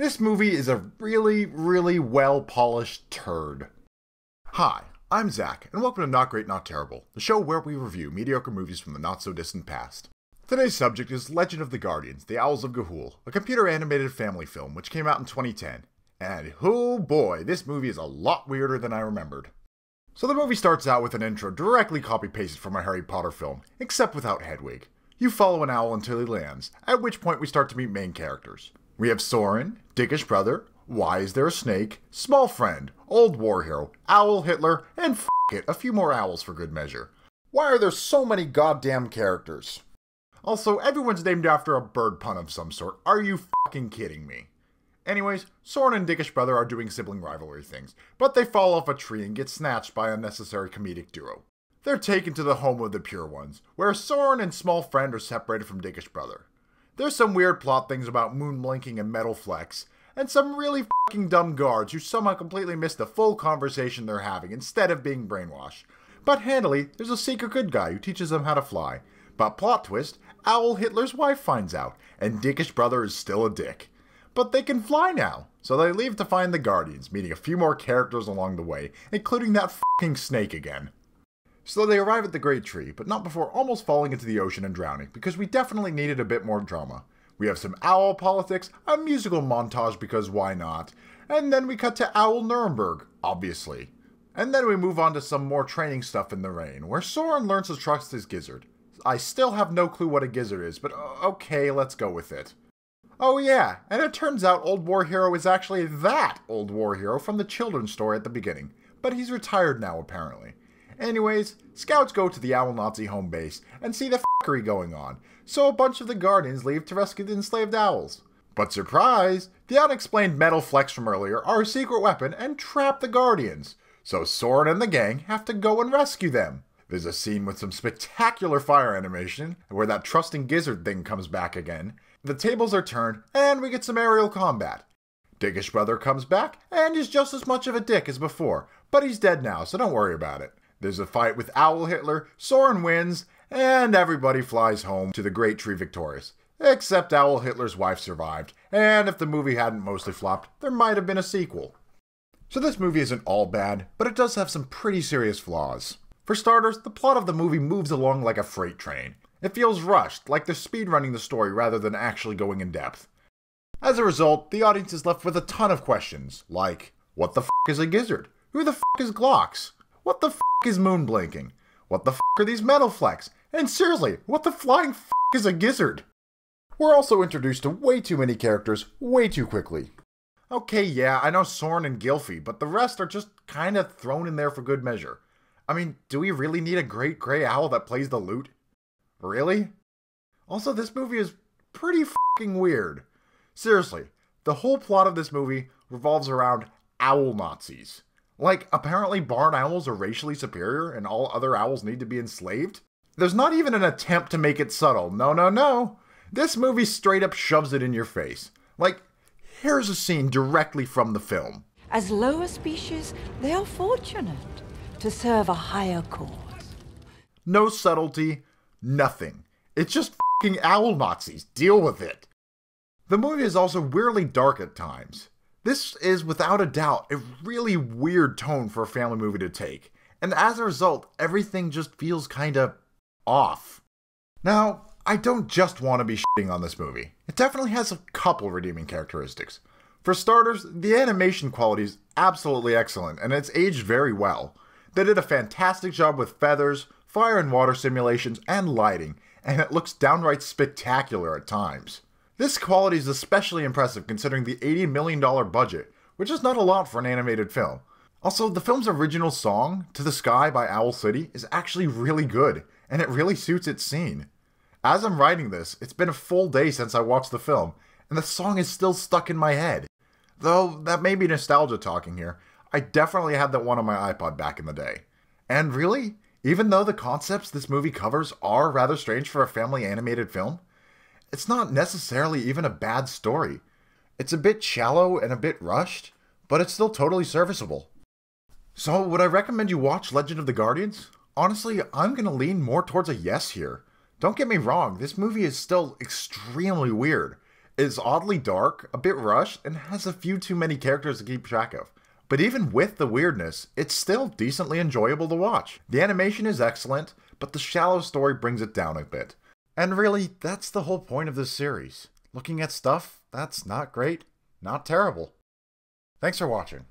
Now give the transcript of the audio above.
This movie is a really, really well polished turd. Hi, I'm Zack, and welcome to Not Great, Not Terrible, the show where we review mediocre movies from the not so distant past. Today's subject is Legend of the Guardians, The Owls of Ga'Hoole, a computer animated family film which came out in 2010. And oh boy, this movie is a lot weirder than I remembered. So the movie starts out with an intro directly copy pasted from a Harry Potter film, except without Hedwig. You follow an owl until he lands, at which point we start to meet main characters. We have Soren, Dickish Brother, Why Is There a Snake, Small Friend, Old War Hero, Owl Hitler, and f it, a few more owls for good measure. Why are there so many goddamn characters? Also, everyone's named after a bird pun of some sort. Are you fucking kidding me? Anyways, Soren and Dickish Brother are doing sibling rivalry things, but they fall off a tree and get snatched by a necessary comedic duo. They're taken to the home of the Pure Ones, where Soren and Small Friend are separated from Dickish Brother. There's some weird plot things about moon blinking and metal flecks, and some really fucking dumb guards who somehow completely miss the full conversation they're having instead of being brainwashed. But handily, there's a secret good guy who teaches them how to fly. But plot twist, Owl Hitler's wife finds out, and Dickish brother is still a dick. But they can fly now, so they leave to find the Guardians, meeting a few more characters along the way, including that fucking snake again. So they arrive at the Great Tree, but not before almost falling into the ocean and drowning, because we definitely needed a bit more drama. We have some owl politics, a musical montage because why not, and then we cut to Owl Nuremberg, obviously. And then we move on to some more training stuff in the rain, where Soren learns to trust his gizzard. I still have no clue what a gizzard is, but uh, okay, let's go with it. Oh yeah, and it turns out Old War Hero is actually that Old War Hero from the children's story at the beginning, but he's retired now apparently. Anyways, scouts go to the Owl Nazi home base and see the fuckery going on, so a bunch of the Guardians leave to rescue the enslaved owls. But surprise, the unexplained metal flecks from earlier are a secret weapon and trap the Guardians, so Soren and the gang have to go and rescue them. There's a scene with some spectacular fire animation, where that trusting gizzard thing comes back again. The tables are turned, and we get some aerial combat. Dickish Brother comes back, and is just as much of a dick as before, but he's dead now, so don't worry about it. There's a fight with Owl Hitler, Soren wins, and everybody flies home to the Great Tree victorious. Except Owl Hitler's wife survived, and if the movie hadn't mostly flopped, there might have been a sequel. So this movie isn't all bad, but it does have some pretty serious flaws. For starters, the plot of the movie moves along like a freight train. It feels rushed, like they're speedrunning the story rather than actually going in depth. As a result, the audience is left with a ton of questions, like, what the f is a gizzard? Who the f is Glaux? What the f is moon blinking? What the f are these metal flecks? And seriously, what the flying f is a gizzard? We're also introduced to way too many characters way too quickly. Okay, yeah, I know Soren and Gylfie, but the rest are just kinda thrown in there for good measure. I mean, do we really need a great gray owl that plays the lute? Really? Also, this movie is pretty fucking weird. Seriously, the whole plot of this movie revolves around owl Nazis. Like, apparently barn owls are racially superior and all other owls need to be enslaved? There's not even an attempt to make it subtle. No, no, no. This movie straight up shoves it in your face. Like, here's a scene directly from the film. As lower species, they are fortunate to serve a higher cause. No subtlety, nothing. It's just fucking owl Nazis. Deal with it. The movie is also weirdly dark at times. This is without a doubt a really weird tone for a family movie to take, and as a result, everything just feels kinda off. Now, I don't just want to be shitting on this movie. It definitely has a couple redeeming characteristics. For starters, the animation quality is absolutely excellent, and it's aged very well. They did a fantastic job with feathers, fire and water simulations, and lighting, and it looks downright spectacular at times. This quality is especially impressive considering the $80 million budget, which is not a lot for an animated film. Also, the film's original song, To the Sky by Owl City, is actually really good, and it really suits its scene. As I'm writing this, it's been a full day since I watched the film, and the song is still stuck in my head. Though, that may be nostalgia talking here, I definitely had that one on my iPod back in the day. And really, even though the concepts this movie covers are rather strange for a family animated film, it's not necessarily even a bad story. It's a bit shallow and a bit rushed, but it's still totally serviceable. So, would I recommend you watch Legend of the Guardians? Honestly, I'm gonna lean more towards a yes here. Don't get me wrong, this movie is still extremely weird. It's oddly dark, a bit rushed, and has a few too many characters to keep track of. But even with the weirdness, it's still decently enjoyable to watch. The animation is excellent, but the shallow story brings it down a bit. And really, that's the whole point of this series. Looking at stuff that's not great, not terrible. Thanks for watching.